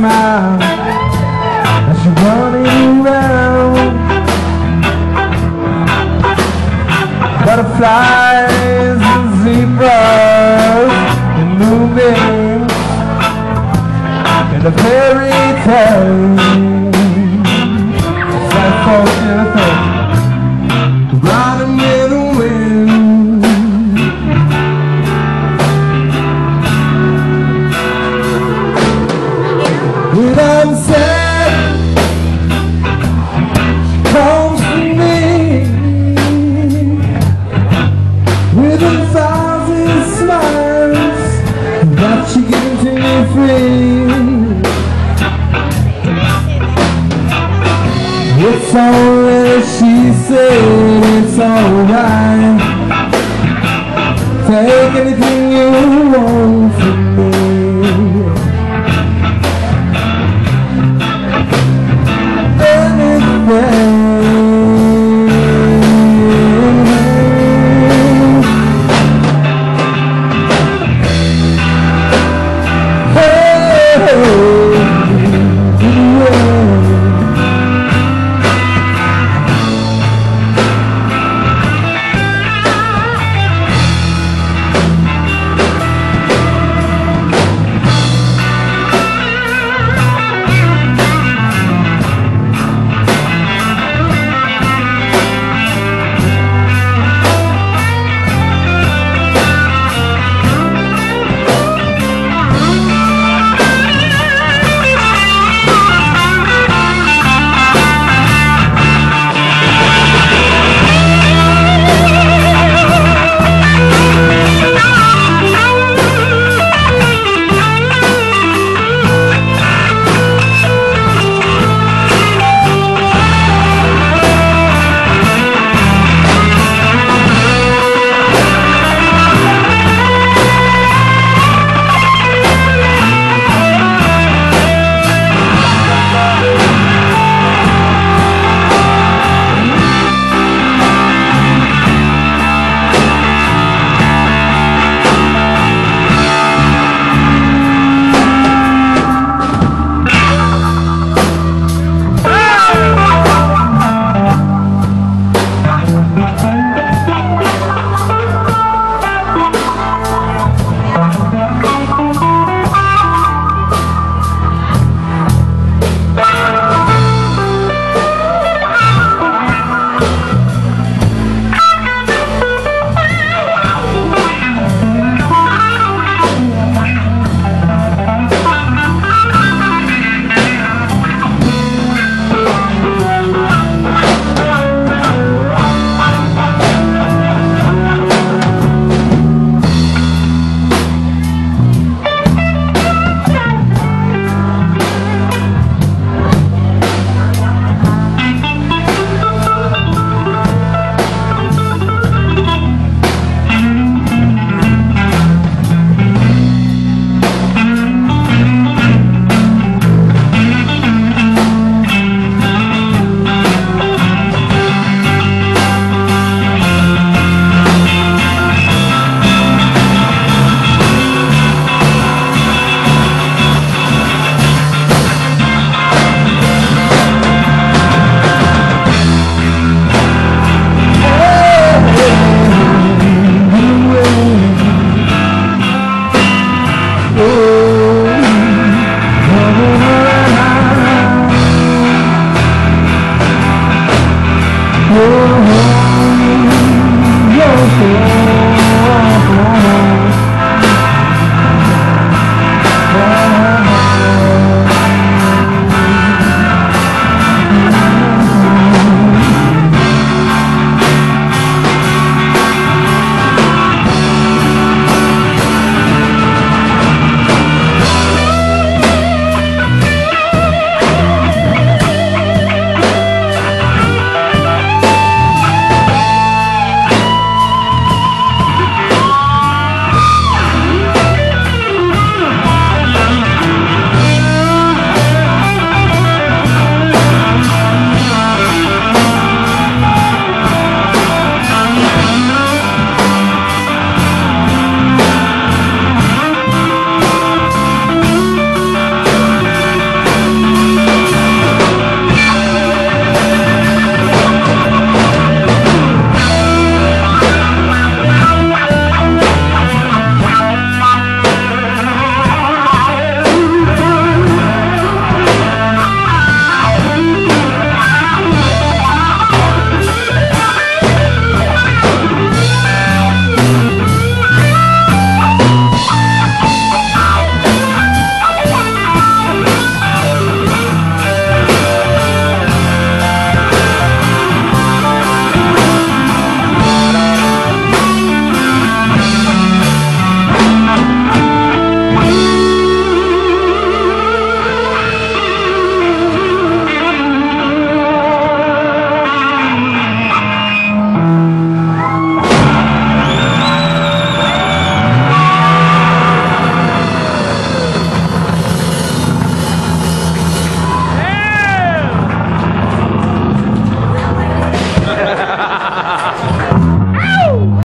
Smile as she running around. Butterflies and zebras and moonbeams and a fairy tale. It's alright, she said it's alright. Take anything you want from me.